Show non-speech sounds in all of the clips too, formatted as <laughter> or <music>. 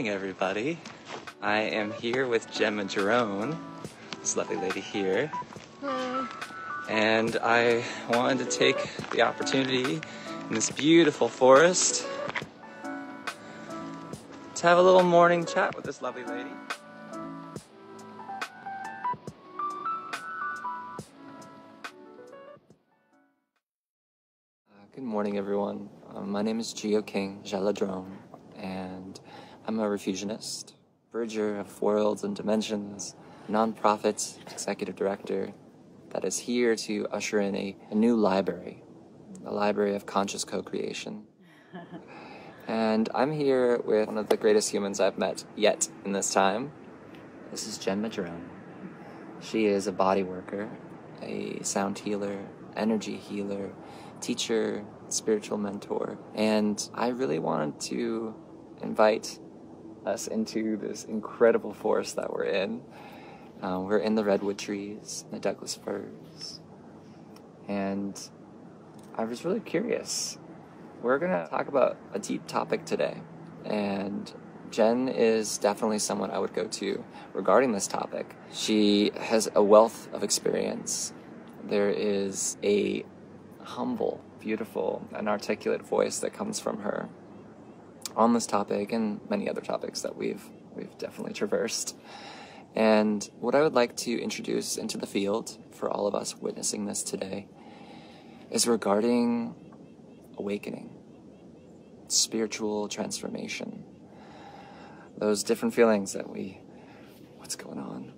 morning, everybody. I am here with Gemma Jerome, this lovely lady here. Hello. And I wanted to take the opportunity in this beautiful forest to have a little morning chat with this lovely lady. Uh, Good morning, everyone. Um, my name is Gio King Jaladrone, and I'm a refusionist, bridger of worlds and dimensions, nonprofit executive director that is here to usher in a, a new library, a library of conscious co creation. <laughs> and I'm here with one of the greatest humans I've met yet in this time. This is Jen Madrone. She is a body worker, a sound healer, energy healer, teacher, spiritual mentor. And I really wanted to invite us into this incredible forest that we're in. Uh, we're in the redwood trees, the Douglas firs. And I was really curious. We're going to talk about a deep topic today. And Jen is definitely someone I would go to regarding this topic. She has a wealth of experience. There is a humble, beautiful, and articulate voice that comes from her on this topic and many other topics that we've we've definitely traversed. And what I would like to introduce into the field for all of us witnessing this today is regarding awakening, spiritual transformation, those different feelings that we, what's going on?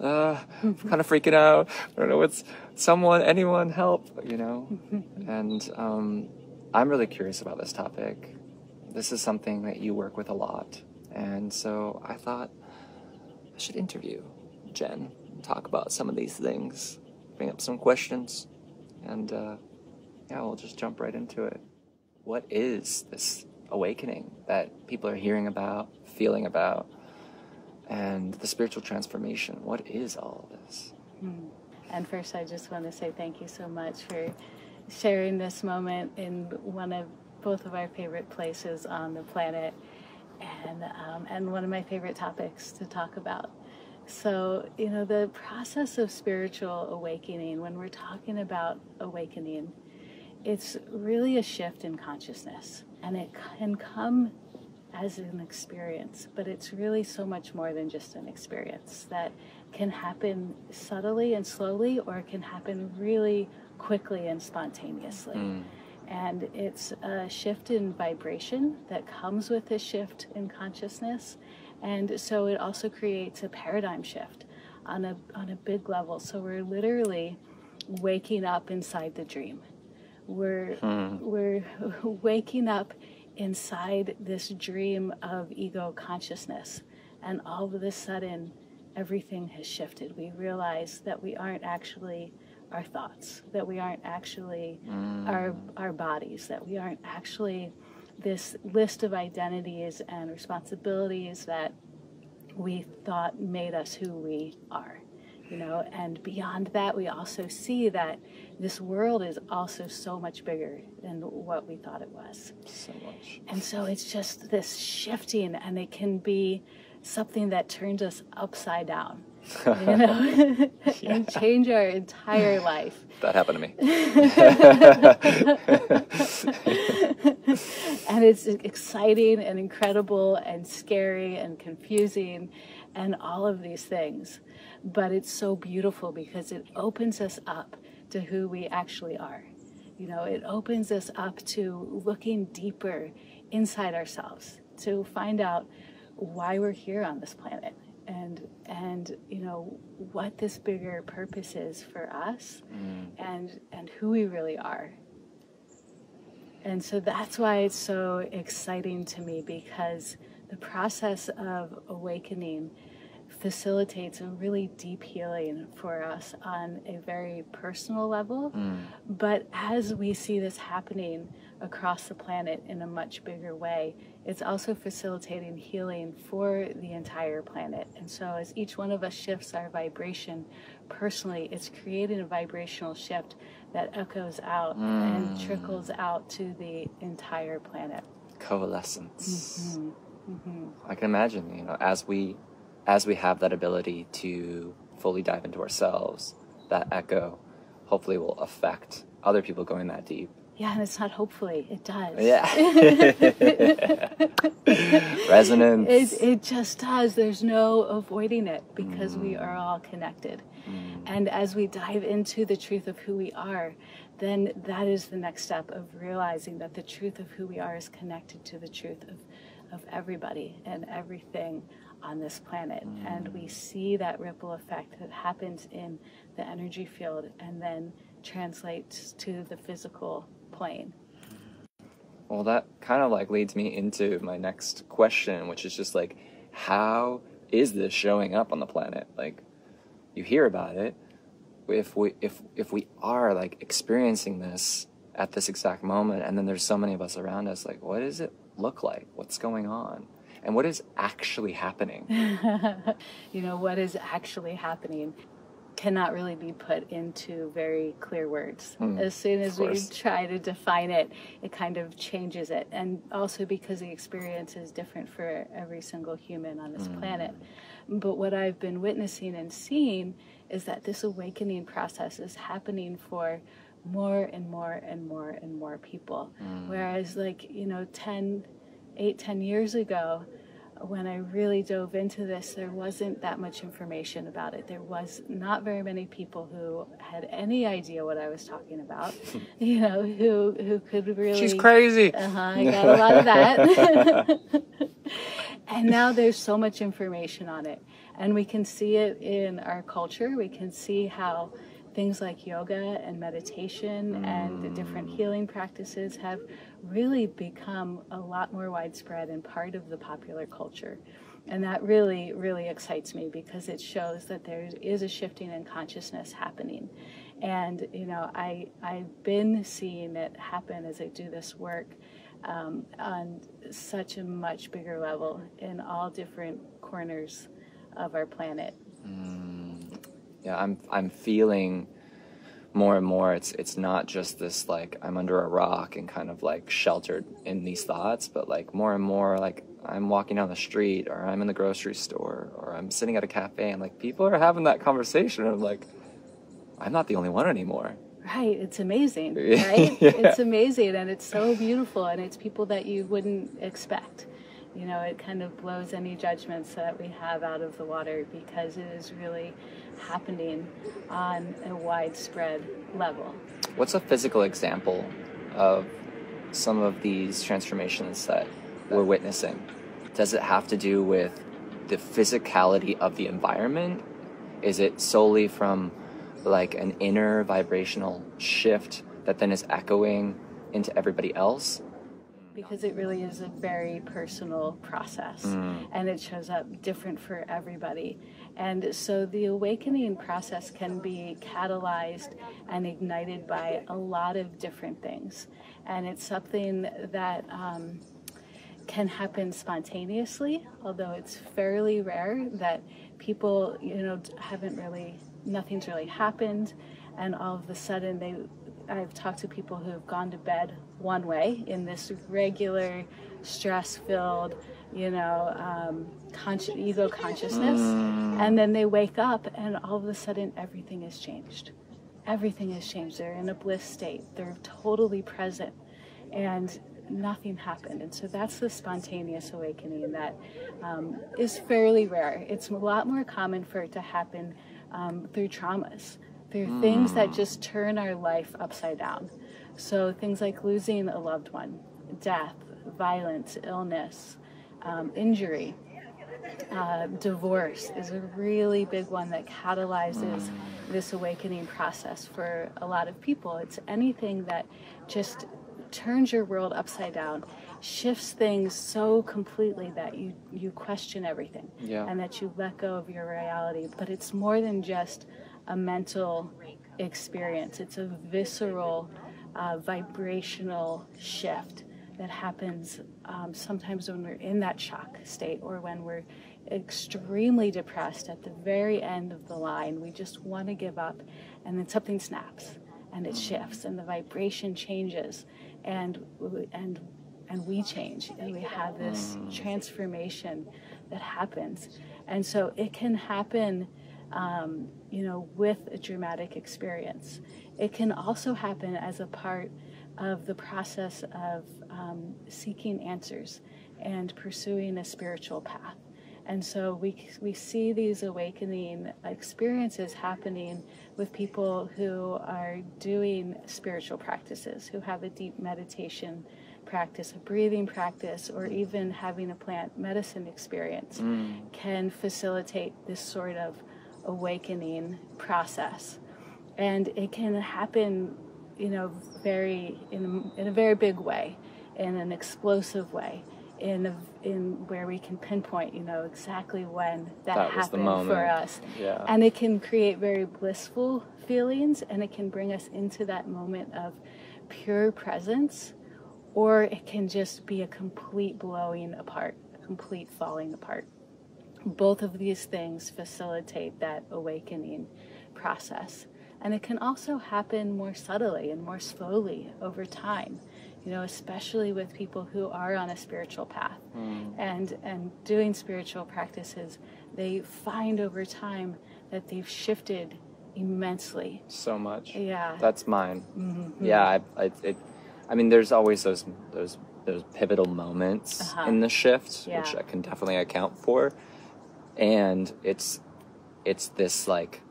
Uh, I'm kind of freaking out. I don't know what's someone, anyone, help, you know? <laughs> and um, I'm really curious about this topic. This is something that you work with a lot. And so I thought I should interview Jen, and talk about some of these things, bring up some questions, and uh, yeah, we'll just jump right into it. What is this awakening that people are hearing about, feeling about, and the spiritual transformation? What is all of this? And first, I just want to say thank you so much for sharing this moment in one of both of our favorite places on the planet, and um, and one of my favorite topics to talk about. So, you know, the process of spiritual awakening, when we're talking about awakening, it's really a shift in consciousness, and it can come as an experience, but it's really so much more than just an experience that can happen subtly and slowly, or it can happen really quickly and spontaneously. And it's a shift in vibration that comes with this shift in consciousness. And so it also creates a paradigm shift on a, on a big level. So we're literally waking up inside the dream. We're, hmm. we're <laughs> waking up inside this dream of ego consciousness. And all of a sudden, everything has shifted. We realize that we aren't actually our thoughts, that we aren't actually mm. our, our bodies, that we aren't actually this list of identities and responsibilities that we thought made us who we are you know? And beyond that we also see that this world is also so much bigger than what we thought it was. So much. and so it's just this shifting and it can be something that turns us upside down you know <laughs> and change our entire life That happened to me. <laughs> and it's exciting and incredible and scary and confusing and all of these things. But it's so beautiful because it opens us up to who we actually are. You know, it opens us up to looking deeper inside ourselves to find out why we're here on this planet and and you know what this bigger purpose is for us mm. and and who we really are. And so that's why it's so exciting to me because the process of awakening facilitates a really deep healing for us on a very personal level. Mm. But as we see this happening across the planet in a much bigger way, it's also facilitating healing for the entire planet. And so, as each one of us shifts our vibration personally, it's creating a vibrational shift that echoes out and mm. trickles out to the entire planet. Coalescence. Mm-hmm. Mm-hmm. I can imagine, you know, as we as we have that ability to fully dive into ourselves, that echo hopefully will affect other people going that deep. Yeah, and it's not hopefully, it does. Yeah. <laughs> Resonance. It, it just does. There's no avoiding it because we mm. are all connected. Mm. And as we dive into the truth of who we are, then that is the next step of realizing that the truth of who we are is connected to the truth of, of everybody and everything on this planet. And mm. we see that ripple effect that happens in the energy field and then translates to the physical plane. Well, that kind of like leads me into my next question, which is just like, how is this showing up on the planet? Like, you hear about it. If we if if we are like experiencing this at this exact moment, and then there's so many of us around us, like, what does it look like? What's going on? And what is actually happening? <laughs> you know, what is actually happening cannot really be put into very clear words. Hmm. as soon as we try to define it, it kind of changes it. And also because the experience is different for every single human on this hmm. planet. But what I've been witnessing and seeing is that this awakening process is happening for more and more and more and more people. Hmm. Whereas, like, you know, 10, eight, 10 years ago, when I really dove into this, there wasn't that much information about it. There was not very many people who had any idea what I was talking about, <laughs> you know, who who could really. She's crazy. Uh-huh, I got a lot of that. <laughs> and now there's so much information on it. And we can see it in our culture. We can see how things like yoga and meditation and the different healing practices have really become a lot more widespread and part of the popular culture. And that really, really excites me because it shows that there is a shifting in consciousness happening. And, you know, I, I've been seeing it happen as I do this work um, on such a much bigger level in all different corners of our planet. Yeah i'm i'm feeling more and more it's it's not just this like i'm under a rock and kind of like sheltered in these thoughts but like more and more like i'm walking down the street or i'm in the grocery store or i'm sitting at a cafe and like people are having that conversation of like i'm not the only one anymore Right, it's amazing, <laughs> right? Yeah. It's amazing and it's so beautiful and it's people that you wouldn't expect. You know, it kind of blows any judgments that we have out of the water because it is really happening on a widespread level. what's a physical example of some of these transformations that we're witnessing? Does it have to do with the physicality of the environment? Is it solely from like an inner vibrational shift that then is echoing into everybody else because it really is a very personal process and it shows up different for everybody. And so the awakening process can be catalyzed and ignited by a lot of different things. And it's something that um, can happen spontaneously, although it's fairly rare that people, you know, haven't really, nothing's really happened, and all of a sudden they, I've talked to people who have gone to bed one way in this regular, stress-filled, you know, um, ego consciousness, and then they wake up and all of a sudden everything has changed. Everything has changed. They're in a bliss state. They're totally present, and nothing happened. And so that's the spontaneous awakening that um, is fairly rare. It's a lot more common for it to happen um, through traumas, through things that just turn our life upside down. So things like losing a loved one, death, violence, illness, um, injury. Uh, divorce is a really big one that catalyzes this awakening process for a lot of people. It's anything that just turns your world upside down, shifts things so completely that you, you question everything Yeah. and that you let go of your reality. But it's more than just a mental experience, it's a visceral, uh, vibrational shift that happens um, sometimes when we're in that shock state or when we're extremely depressed at the very end of the line. We just want to give up, and then something snaps and it shifts, and the vibration changes, and and and we change and we have this transformation that happens. And so it can happen, um, you know, with a dramatic experience. It can also happen as a part of the process of um, seeking answers and pursuing a spiritual path. And so we, we see these awakening experiences happening with people who are doing spiritual practices, who have a deep meditation practice, a breathing practice, or even having a plant medicine experience mm. can facilitate this sort of awakening process. And it can happen, you know, very in, in a very big way, in an explosive way in a, in where we can pinpoint, you know, exactly when that, that happened for us. Yeah. And it can create very blissful feelings and it can bring us into that moment of pure presence or it can just be a complete blowing apart, a complete falling apart. Both of these things facilitate that awakening process. And it can also happen more subtly and more slowly over time you know, especially with people who are on a spiritual path mm. and and doing spiritual practices, they find over time that they've shifted immensely. So much. Yeah. That's mine. Mm-hmm. Yeah, I, I, it, I mean, there's always those those those pivotal moments uh-huh. in the shift, yeah. which I can definitely account for, and it's it's this like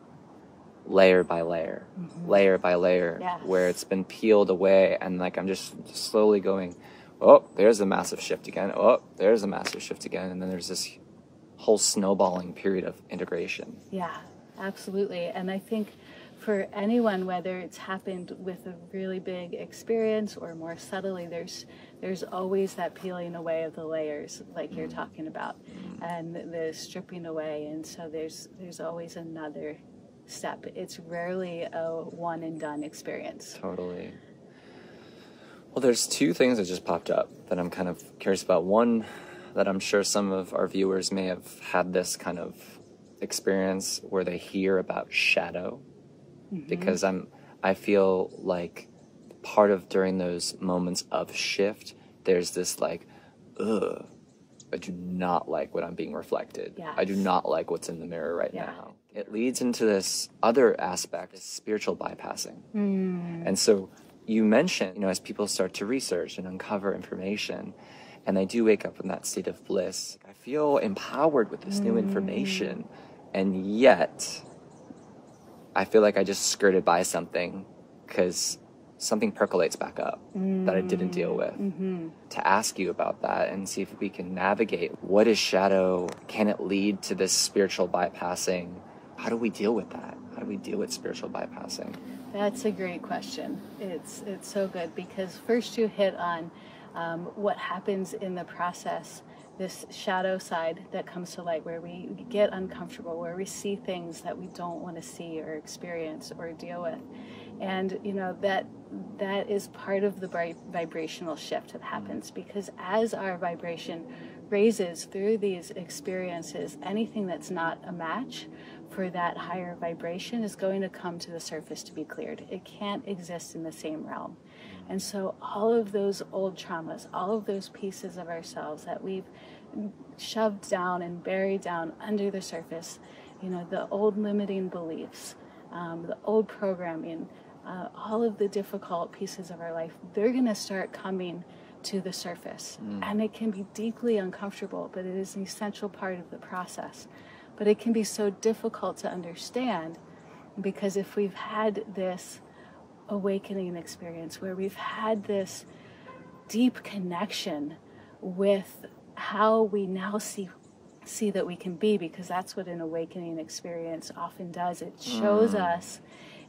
layer by layer, mm-hmm. layer by layer, yes. where it's been peeled away, and like I'm just slowly going, oh, there's a massive shift again. Oh, there's a massive shift again, and then there's this whole snowballing period of integration. Yeah, absolutely, and I think for anyone, whether it's happened with a really big experience or more subtly, there's there's always that peeling away of the layers, like mm. you're talking about, mm. and the stripping away, and so there's there's always another step. It's rarely a one and done experience. Totally. Well, there's two things that just popped up that I'm kind of curious about. One, that I'm sure some of our viewers may have had this kind of experience where they hear about shadow, mm-hmm. because I'm I feel like part of during those moments of shift, there's this like, ugh, I do not like what I'm being reflected. Yes. I do not like what's in the mirror right yeah. now it leads into this other aspect, spiritual bypassing. Mm. And so you mentioned, you know, as people start to research and uncover information, and they do wake up in that state of bliss, I feel empowered with this mm. new information, and yet I feel like I just skirted by something because something percolates back up mm. that I didn't deal with. Mm-hmm. To ask you about that and see if we can navigate what is shadow? Can it lead to this spiritual bypassing? How do we deal with that? How do we deal with spiritual bypassing? That's a great question. It's it's so good because first you hit on um, what happens in the process, this shadow side that comes to light, where we get uncomfortable, where we see things that we don't want to see or experience or deal with, and you know that that is part of the vibrational shift that happens because as our vibration raises through these experiences, anything that's not a match for that higher vibration is going to come to the surface to be cleared. It can't exist in the same realm. And so, all of those old traumas, all of those pieces of ourselves that we've shoved down and buried down under the surface, you know, the old limiting beliefs, um, the old programming, uh, all of the difficult pieces of our life, they're going to start coming to the surface. Mm. And it can be deeply uncomfortable, but it is an essential part of the process. But it can be so difficult to understand because if we've had this awakening experience where we've had this deep connection with how we now see see that we can be because that's what an awakening experience often does it shows mm. us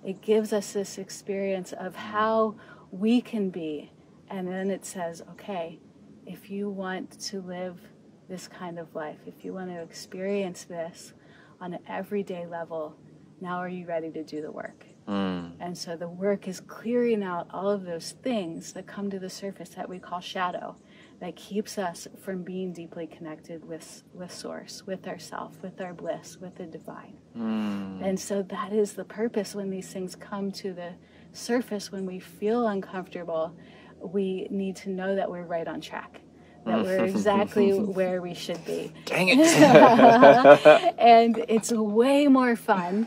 it gives us this experience of how we can be and then it says okay if you want to live this kind of life, if you want to experience this on an everyday level, now are you ready to do the work? Mm. And so the work is clearing out all of those things that come to the surface that we call shadow, that keeps us from being deeply connected with with source, with ourself, with our bliss, with the divine. Mm. And so that is the purpose when these things come to the surface when we feel uncomfortable we need to know that we're right on track. That we're exactly where we should be. <laughs> Dang it. <laughs> and it's way more fun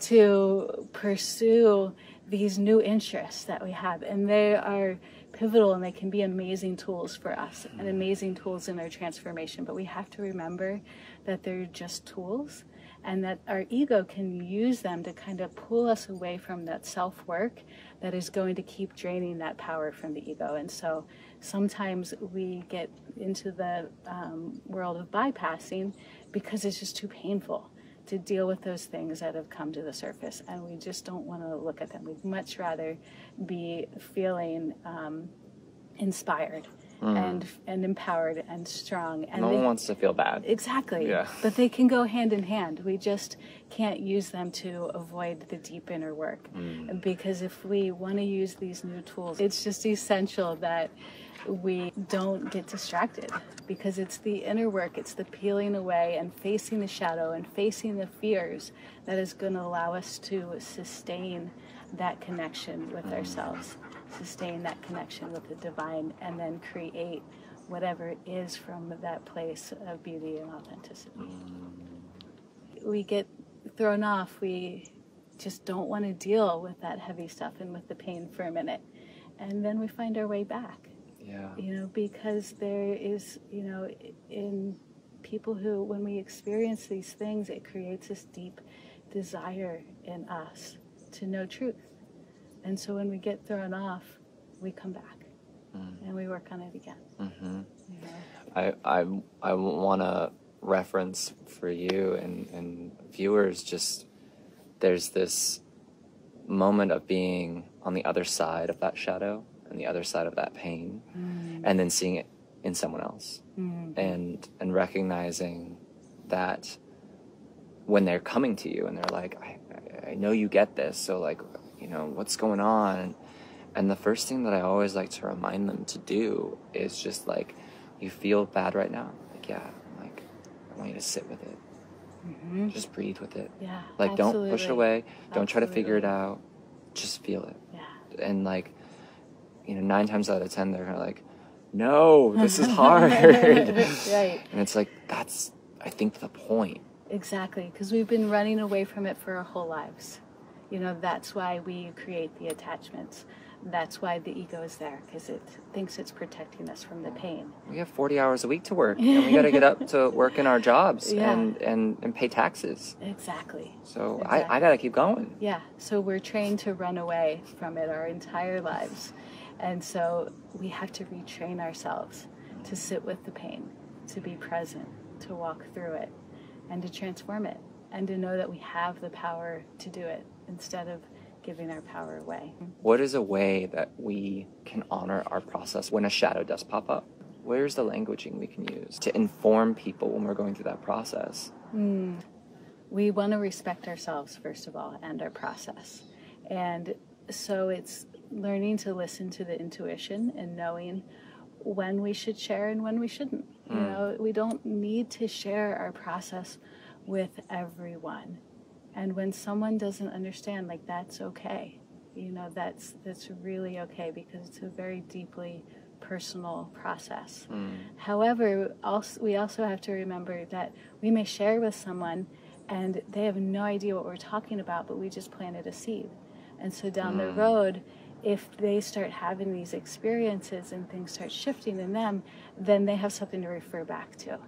to pursue these new interests that we have. And they are pivotal and they can be amazing tools for us and amazing tools in our transformation. But we have to remember that they're just tools and that our ego can use them to kind of pull us away from that self work that is going to keep draining that power from the ego. And so sometimes we get into the um, world of bypassing because it's just too painful to deal with those things that have come to the surface and we just don't want to look at them. We'd much rather be feeling um, inspired mm. and and empowered and strong. And no they, one wants to feel bad. Exactly. Yeah. But they can go hand in hand. We just can't use them to avoid the deep inner work. Mm. Because if we want to use these new tools, it's just essential that we don't get distracted because it's the inner work, it's the peeling away and facing the shadow and facing the fears that is going to allow us to sustain that connection with mm. ourselves sustain that connection with the divine, and then create whatever it is from that place of beauty and authenticity. We get thrown off. We just don't want to deal with that heavy stuff and with the pain for a minute. And then we find our way back. Yeah. You know, because there is, you know, in people who, when we experience these things, it creates this deep desire in us to know truth and so when we get thrown off, we come back mm. and we work on it again. Mm-hmm. I, I, I want to reference for you and, and viewers just there's this moment of being on the other side of that shadow and the other side of that pain mm. and then seeing it in someone else mm. and and recognizing that when they're coming to you and they're like I, I know you get this so like you know, what's going on? And the first thing that I always like to remind them to do is just like, you feel bad right now. Like, yeah, like, I want you to sit with it. Mm-hmm. Just breathe with it. Yeah. Like, absolutely. don't push it away. Don't try to figure it out. Just feel it. Yeah. And like, you know, nine times out of ten, they're like, no, this is <laughs> hard. <laughs> right. <laughs> And it's like, that's, I think, the point. Exactly. Because we've been running away from it for our whole lives. You know, that's why we create the attachments. That's why the ego is there because it thinks it's protecting us from the pain. We have 40 hours a week to work and we <laughs> got to get up to work in our jobs yeah. and, and, and pay taxes. Exactly. So exactly. I, I got to keep going. Yeah. So we're trained to run away from it our entire lives. And so we have to retrain ourselves to sit with the pain, to be present, to walk through it, and to transform it, and to know that we have the power to do it instead of giving our power away. What is a way that we can honor our process when a shadow does pop up? Where's the languaging we can use to inform people when we're going through that process? Mm. We want to respect ourselves, first of all, and our process. And so it's learning to listen to the intuition and knowing when we should share and when we shouldn't. Mm. You hmm. know, we don't need to share our process with everyone and when someone doesn't understand like that's okay you know that's that's really okay because it's a very deeply personal process mm. however also we also have to remember that we may share with someone and they have no idea what we're talking about but we just planted a seed and so down mm. the road if they start having these experiences and things start shifting in them then they have something to refer back to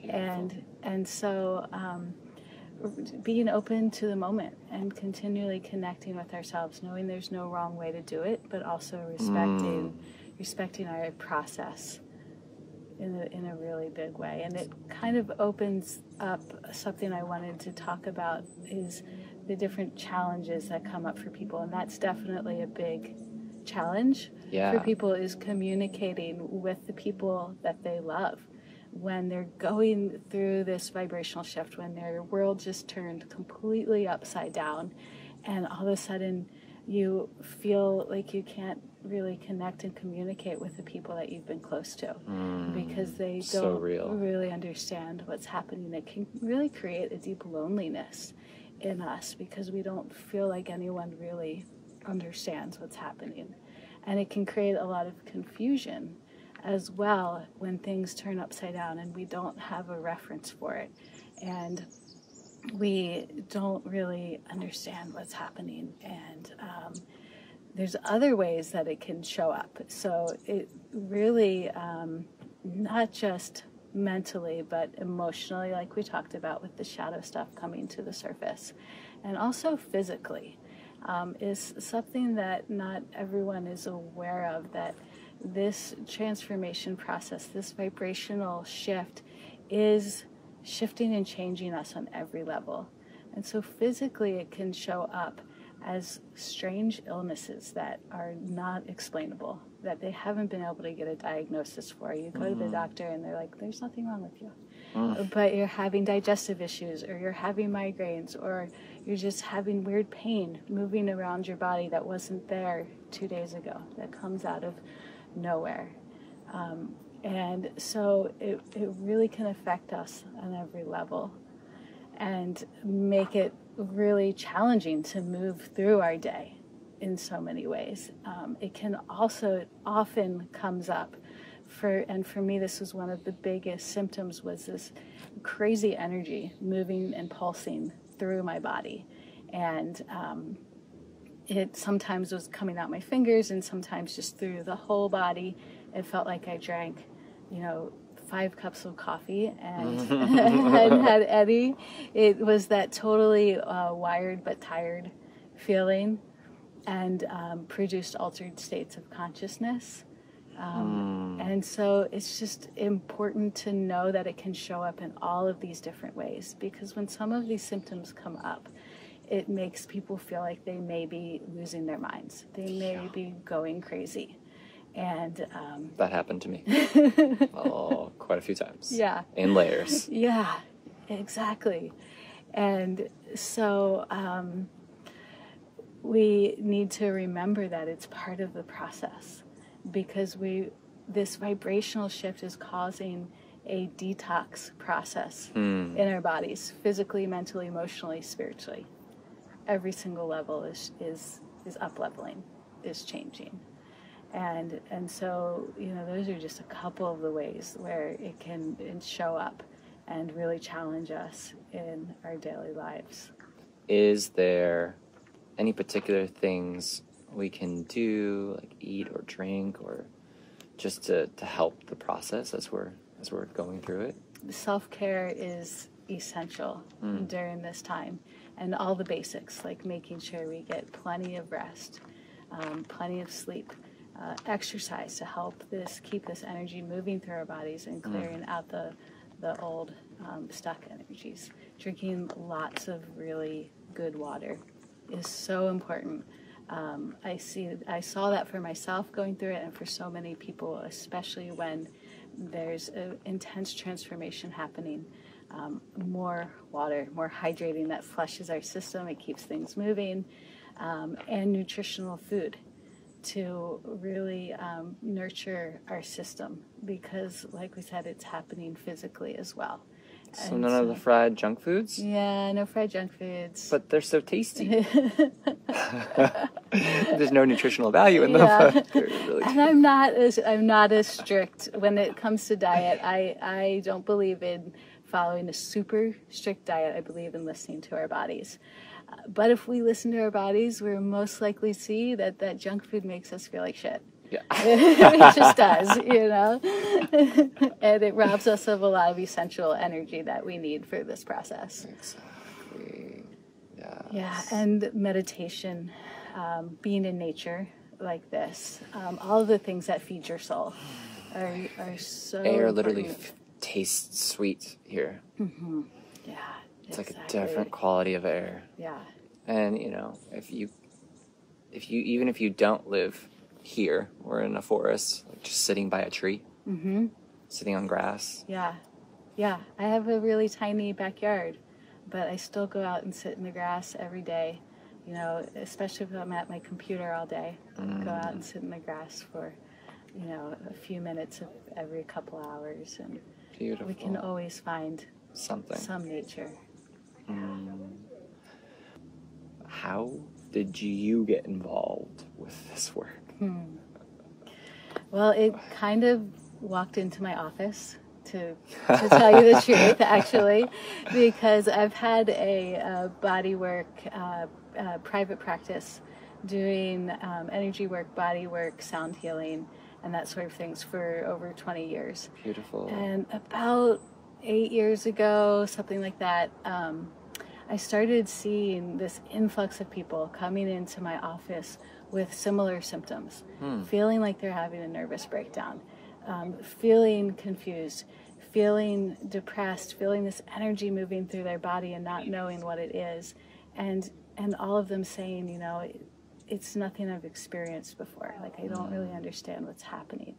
Beautiful. and and so um, being open to the moment and continually connecting with ourselves, knowing there's no wrong way to do it, but also respecting mm. respecting our process in a, in a really big way. And it kind of opens up something I wanted to talk about is the different challenges that come up for people, and that's definitely a big challenge yeah. for people is communicating with the people that they love when they're going through this vibrational shift, when their world just turned completely upside down, and all of a sudden you feel like you can't really connect and communicate with the people that you've been close to mm, because they don't really understand what's happening. It can really create a deep loneliness in us because we don't feel like anyone really understands what's happening. And it can create a lot of confusion as well when things turn upside down and we don't have a reference for it. And we don't really understand what's happening. And um, there's other ways that it can show up. So it really, um, not just mentally, but emotionally, like we talked about with the shadow stuff coming to the surface, and also physically, um, is something that not everyone is aware of. That this transformation process, this vibrational shift, is shifting and changing us on every level. And so physically, it can show up as strange illnesses that are not explainable, that they haven't been able to get a diagnosis for. You go mm-hmm. to the mm-hmm. doctor and they're like, there's nothing wrong with you. Mm. But you're having digestive issues, or you're having migraines, or you're just having weird pain moving around your body that wasn't there two days ago, that comes out of nowhere. Um, and so it, it really can affect us on every level and make it really challenging to move through our day in so many ways. Um, it can also it often comes up for and for me this was one of the biggest symptoms was this crazy energy moving and pulsing through my body and um, it sometimes was coming out my fingers and sometimes just through the whole body it felt like i drank you know five cups of coffee and <laughs> had had Eddie. It was that totally uh, wired but tired feeling and um, produced altered states of consciousness. Um, mm. And so it's just important to know that it can show up in all of these different ways because when some of these symptoms come up, it makes people feel like they may be losing their minds. They may yeah. be going crazy. And um, <laughs> that happened to me. <laughs> oh, quite a few times. Yeah. In layers. <laughs> yeah, exactly. And so um, we need to remember that it's part of the process because we this vibrational shift is causing a detox process mm. in our bodies physically mentally emotionally spiritually every single level is is is up leveling is changing. And and so you know those are just a couple of the ways where it can show up and really challenge us in our daily lives. Is there any particular things we can do like eat or drink or just to, to help the process as we're as we're going through it? Self-care is essential mm. during this time and all the basics like making sure we get plenty of rest um, plenty of sleep uh, exercise to help this keep this energy moving through our bodies and mm. clearing mm. out the the old um, stuck energies. Drinking lots of really good water is so important. Um, I see I saw that for myself going through it, and for so many people, especially when there's an intense transformation happening. Um, more water, more hydrating that flushes our system, it keeps things moving, um, and nutritional food to really um, nurture our system because, like we said, it's happening physically as well. So and none so, of the fried junk foods. Yeah, no fried junk foods. But they're so tasty. <laughs> <laughs> There's no nutritional value in yeah. <laughs> them. Really and I'm not as I'm not as strict when it comes to diet. I I don't believe in following a super strict diet. I believe in listening to our bodies. But if we listen to our bodies, we're most likely see that that junk food makes us feel like shit. Yeah. <laughs> it just does, you know? <laughs> and it robs us of a lot of essential energy that we need for this process. Exactly. Yes. Yeah, and meditation, um, being in nature like this, um, all of the things that feed your soul are, are so. Air important. literally f- tastes sweet here. Mm-hmm. Yeah. It's exactly. like a different quality of air. Yeah. And you know, if you, if you even if you don't live here or in a forest, like just sitting by a tree, mm-hmm. sitting on grass. Yeah, yeah. I have a really tiny backyard, but I still go out and sit in the grass every day. You know, especially if I'm at my computer all day, mm. go out and sit in the grass for, you know, a few minutes of every couple hours, and Beautiful. we can always find something, some nature. Mm. How did you get involved with this work? Hmm. Well, it kind of walked into my office to, to tell you the truth, <laughs> actually, because I've had a, a body work uh, uh, private practice doing um, energy work, body work, sound healing, and that sort of things for over 20 years. Beautiful. And about eight years ago, something like that, um, I started seeing this influx of people coming into my office with similar symptoms, feeling like they're having a nervous breakdown, um, feeling confused, feeling depressed, feeling this energy moving through their body and not knowing what it is, and and all of them saying, you know, it's nothing I've experienced before. Like I don't really understand what's happening.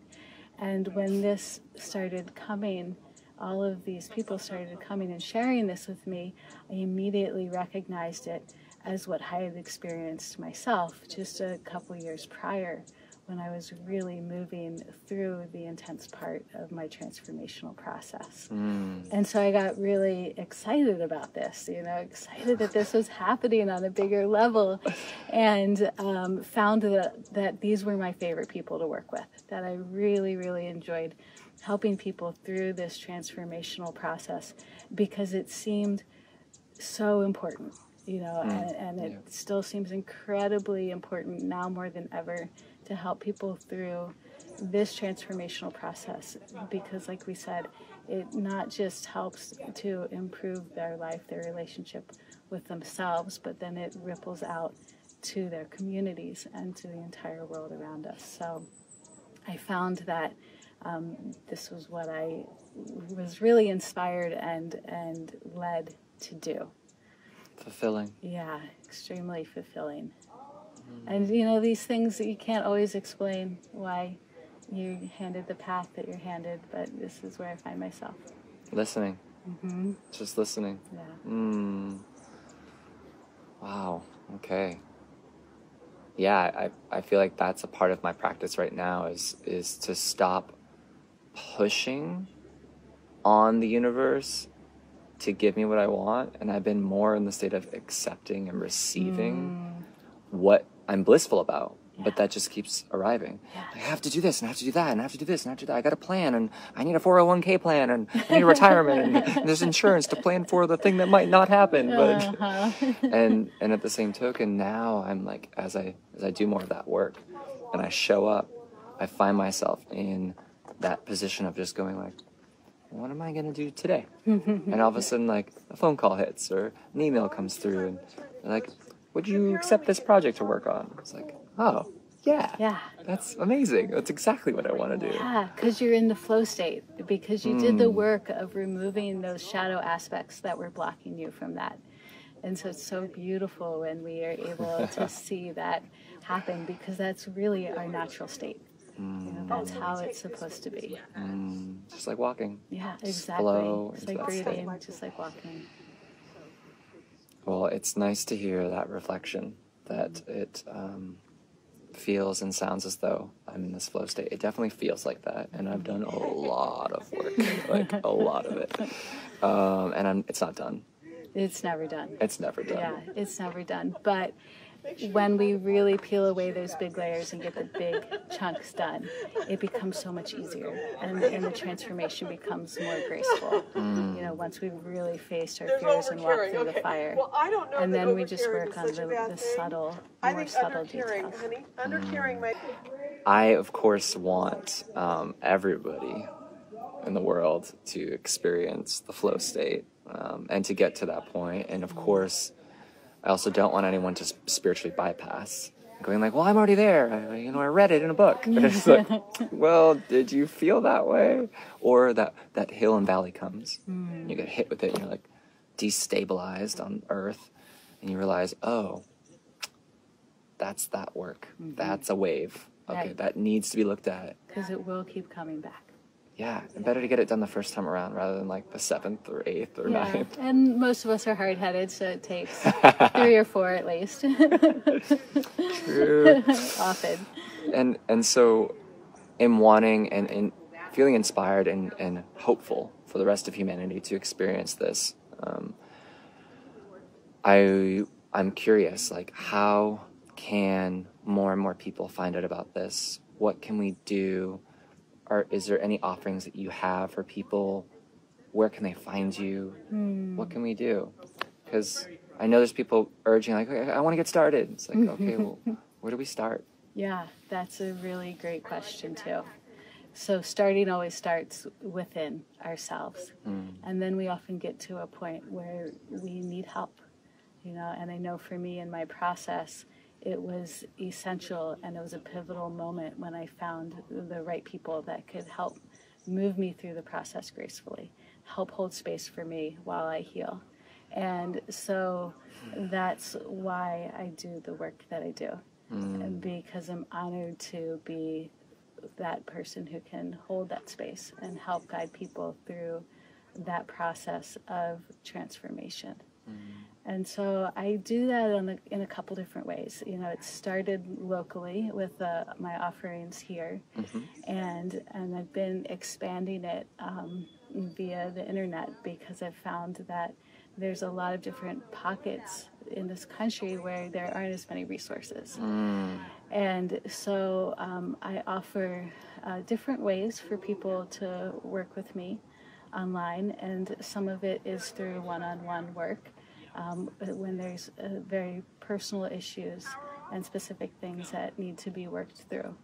And when this started coming, all of these people started coming and sharing this with me, I immediately recognized it as what I had experienced myself just a couple years prior when I was really moving through the intense part of my transformational process. And so I got really excited about this, you know, excited that this was happening on a bigger level, and um, found that, that these were my favorite people to work with, that I really, really enjoyed helping people through this transformational process because it seemed so important, you know, and, and it yeah. still seems incredibly important now more than ever to help people through this transformational process because, like we said, it not just helps to improve their life, their relationship with themselves, but then it ripples out to their communities and to the entire world around us. So I found that um, this was what I was really inspired and and led to do. Fulfilling. Yeah, extremely fulfilling. And you know these things that you can't always explain why you're handed the path that you're handed, but this is where I find myself. Listening. hmm Just listening. Yeah. Mm. Wow. Okay. Yeah, I, I feel like that's a part of my practice right now is is to stop pushing on the universe to give me what I want and I've been more in the state of accepting and receiving what I'm blissful about. But that just keeps arriving. I have to do this and I have to do that and I have to do this and I have to do that. I got a plan and I need a 401k plan and I need a retirement and <laughs> there's insurance to plan for the thing that might not happen. But Uh-huh. <laughs> and <laughs> and at the same token now i'm like as i as i do more of that work and i show up i find myself in that position of just going like what am i going to do today and all of a sudden like a phone call hits or an email comes through and like would you accept this project to work on it's like oh yeah Yeah. that's amazing that's exactly what i want to do Yeah, because you're in the flow state, because you did the work of removing those shadow aspects that were blocking you from that. And so it's so beautiful when we are able <laughs> to see that happen because that's really our natural state. You know, that's how it's supposed to be. mm, just like walking Yeah, Just exactly. flow It's into like state. breathing, just like walking. Well, it's nice to hear that reflection that it um, feels and sounds as though I'm in this flow state. It definitely feels like that, and I've done a lot of work, <laughs> like a lot of it, um, and I'm, it's not done. It's never done. It's never done. Yeah, it's never done. But when we really peel away those big layers and get the big chunks done, it becomes so much easier, and, and the transformation becomes more graceful. Mm. You know, once we've really faced our There's fears and walked overcarrying. through the fire, Well, I don't know and then we just work on the, the subtle, I more subtle undercarrying, details. honey, undercarrying might. I, of course, want um, everybody in the world to experience the flow state um, and to get to that. And of course, I also don't want anyone to spiritually bypass. Going like, well, I'm already there. I, you know, I read it in a book. And <laughs> it's like, <laughs> well, did you feel that way? Or that that hill and valley comes, hmm. you get hit with it, and you're like destabilized on Earth, and you realize, oh, that's that work. Mm-hmm. That's a wave. Okay, Right. that needs to be looked at. Because it will keep coming back. Yeah, and better to get it done the first time around rather than like the seventh or eighth or Yeah, ninth. and most of us are hard headed, so it takes <laughs> three or four at least, True. <laughs> often. and and so, in wanting and in feeling inspired and and hopeful for the rest of humanity to experience this, um, I I'm curious, like how can more and more people find out about this what can we do? Are is there any offerings that you have for people? Where can they find you? Hmm. What can we do? Because I know there's people urging like, okay, I want to get started. It's like, okay, <laughs> well, where do we start? Yeah, that's a really great question, too. So, starting always starts within ourselves. Mm. And then we often get to a point where we need help, you know. And I know for me in my process, it was essential and it was a pivotal moment when I found the right people that could help move me through the process gracefully, help hold space for me while I heal. And so that's why I do the work that I do and because I'm honored to be that person who can hold that space and help guide people through that process of transformation. Mm. And so I do that on a, in a couple different ways. You know, it started locally with uh, my offerings here, and and I've been expanding it um, via the internet because I've found that there's a lot of different pockets in this country where there aren't as many resources. And so um, I offer uh, different ways for people to work with me online, and some of it is through one on one work um, when there's uh, very personal issues and specific things that need to be worked through.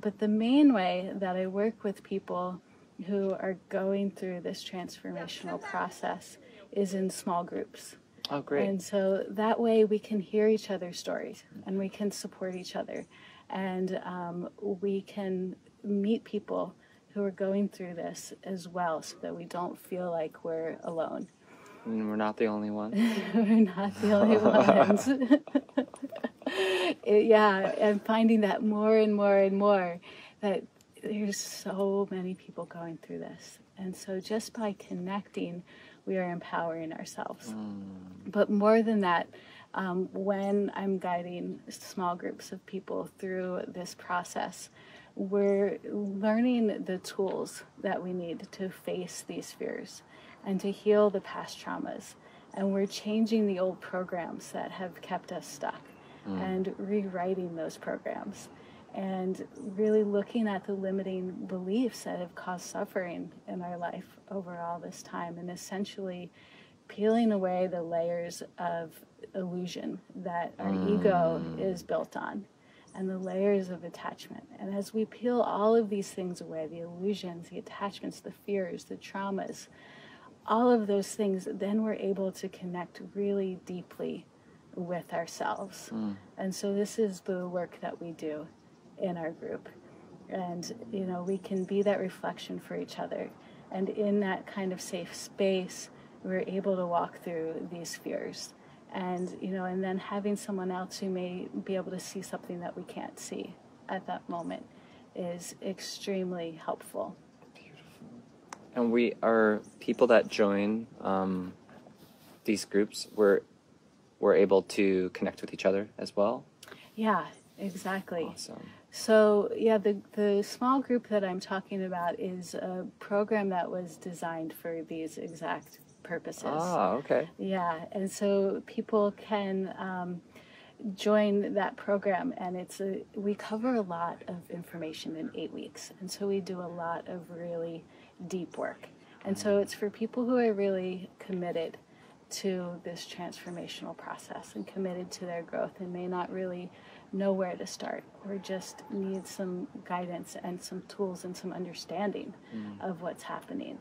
But the main way that I work with people who are going through this transformational process is in small groups. Oh, great. And so that way we can hear each other's stories and we can support each other and um, we can meet people who are going through this as well so that we don't feel like we're alone. And we're not the only ones. <laughs> we're not the only ones. <laughs> It- yeah, and finding that more and more and more that there's so many people going through this. And so just by connecting, we are empowering ourselves. But more than that, um, when I'm guiding small groups of people through this process, we're learning the tools that we need to face these fears and to heal the past traumas. And we're changing the old programs that have kept us stuck mm. and rewriting those programs and really looking at the limiting beliefs that have caused suffering in our life over all this time and essentially peeling away the layers of illusion that our ego mm. is built on and the layers of attachment. And as we peel all of these things away the illusions, the attachments, the fears, the traumas all of those things, then we're able to connect really deeply with ourselves. Hmm. And so this is the work that we do in our group. And, you know, we can be that reflection for each other. And in that kind of safe space, we're able to walk through these fears. And, you know, and then having someone else who may be able to see something that we can't see at that moment is extremely helpful. And we are people that join um, these groups. We're we're able to connect with each other as well. Yeah, exactly. Awesome. So, yeah, the, the small group that I'm talking about is a program that was designed for these exact purposes. Ah, okay. Yeah, and so people can um, join that program, and it's a we cover a lot of information in eight weeks, and so we do a lot of really deep work, and so it's for people who are really committed to this transformational process and committed to their growth and may not really know where to start or just need some guidance and some tools and some understanding mm. of what's happening.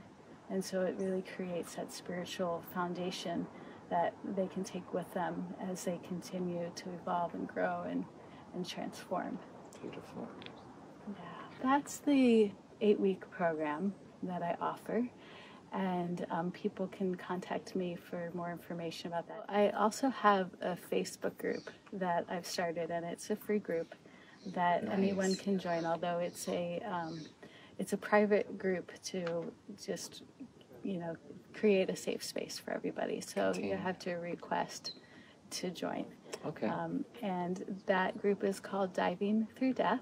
And so it really creates that spiritual foundation that they can take with them as they continue to evolve and grow and, and transform. Beautiful. Yeah, that's the eight week program that I offer. And um, people can contact me for more information about that. I also have a Facebook group that I've started, and it's a free group that anyone can join. Although it's a um, it's a private group to just you know create a safe space for everybody. So you have to request to join. Okay. Um, and that group is called Diving Through Death,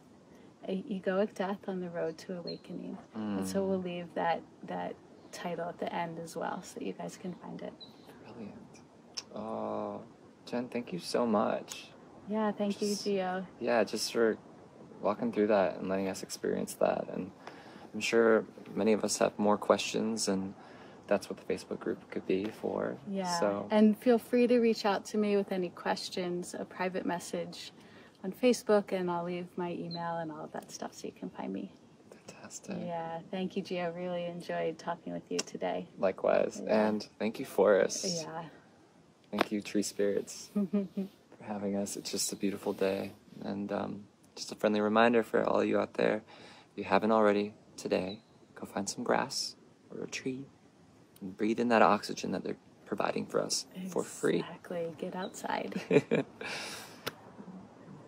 a egoic death on the road to awakening. And so we'll leave that that title at the end as well, so that you guys can find it. Brilliant. Oh, Jen, thank you so much. Yeah, thank you, Just- Gio. Yeah, just for walking through that and letting us experience that. And I'm sure many of us have more questions, and that's what the Facebook group could be for. Yeah. So And feel free to reach out to me with any questions, a private message on Facebook, and I'll leave my email and all of that stuff so you can find me. fantastic. Yeah. Thank you, Gio. Really enjoyed talking with you today. Likewise. Yeah. And thank you, forest. Yeah. Thank you, Tree Spirits, <laughs> for having us. It's just a beautiful day. And um, just a friendly reminder for all of you out there if you haven't already today, go find some grass or a tree and breathe in that oxygen that they're providing for us for free. Exactly. Get outside. <laughs>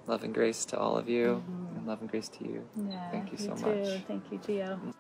love and grace to all of you, mm-hmm. and love and grace to you. Yeah. Thank you so too. much. Thank you, Gio.